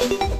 you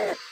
Oh.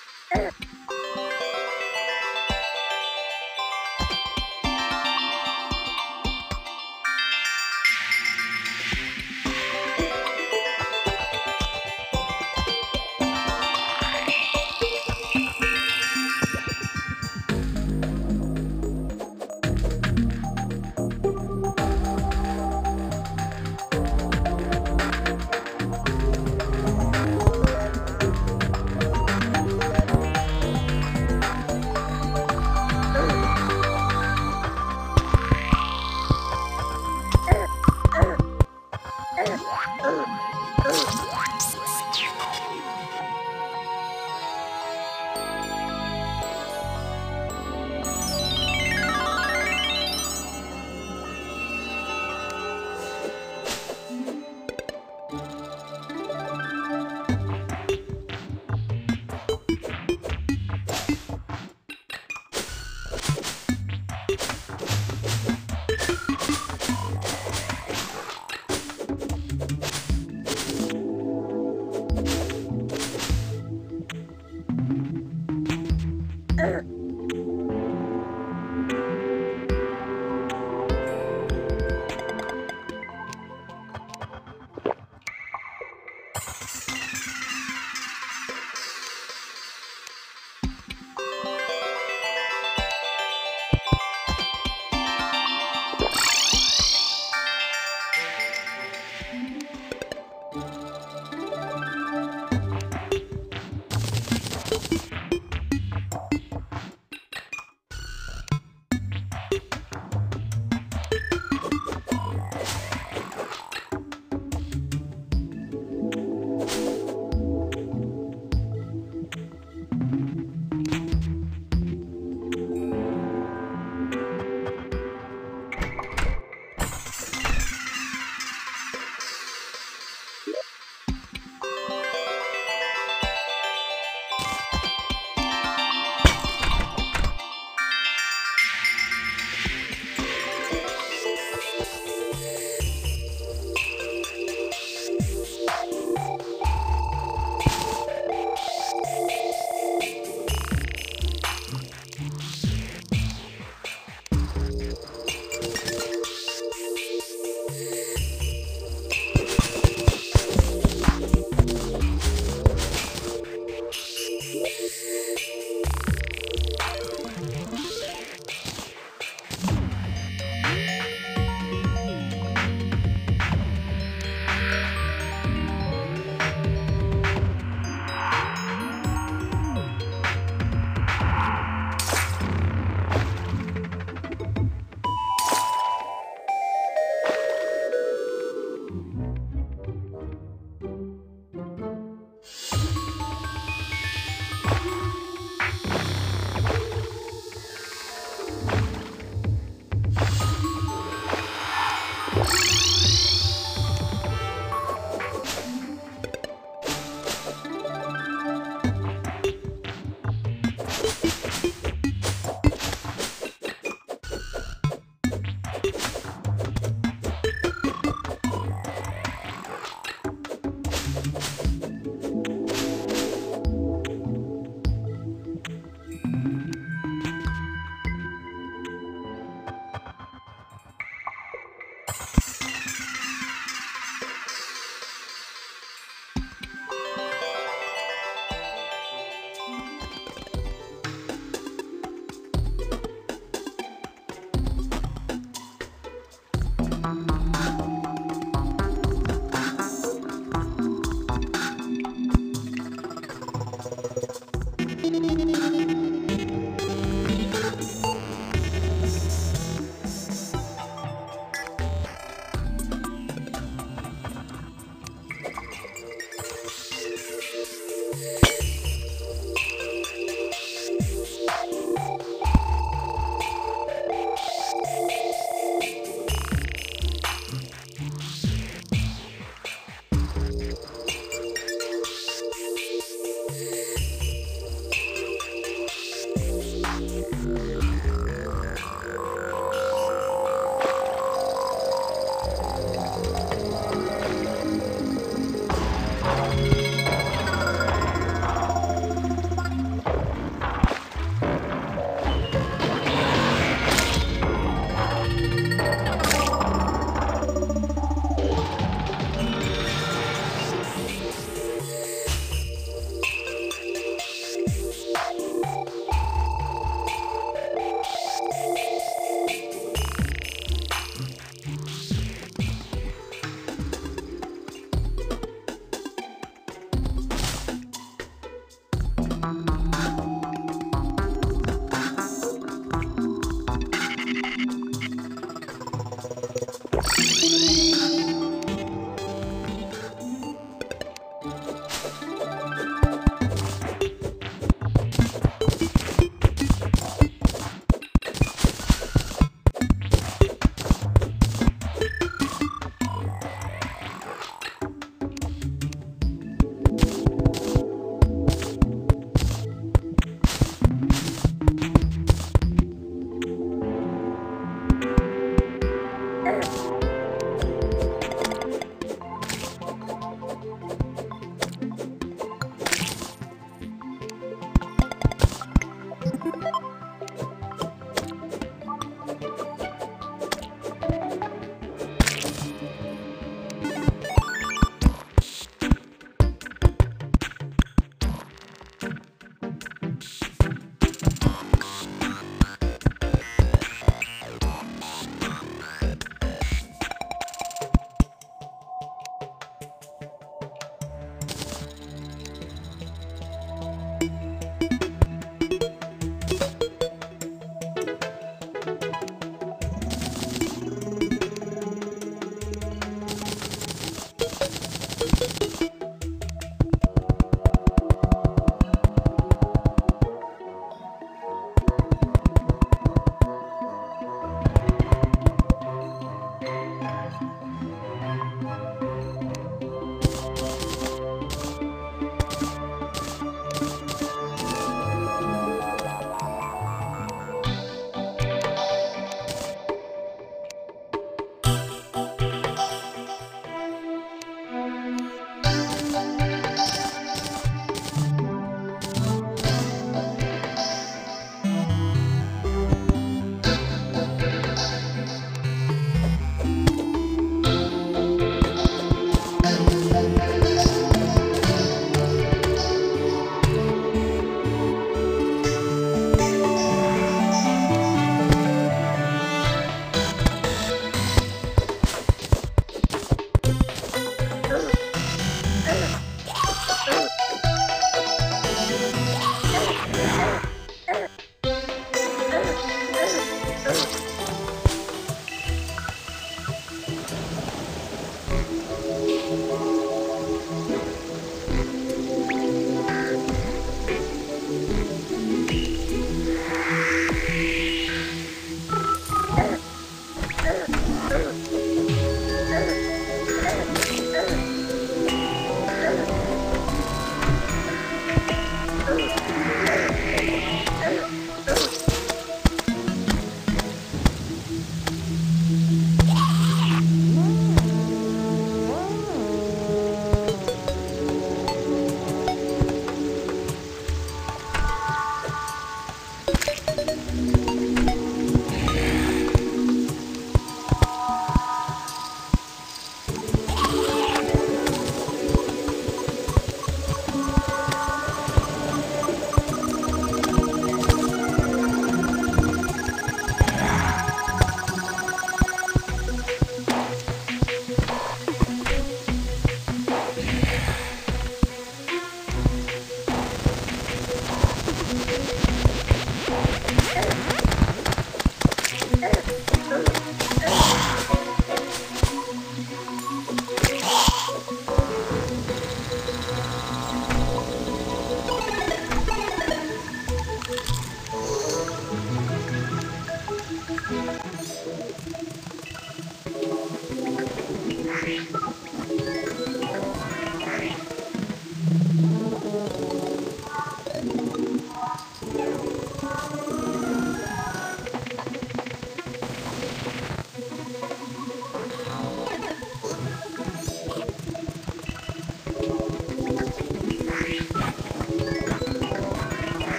cream.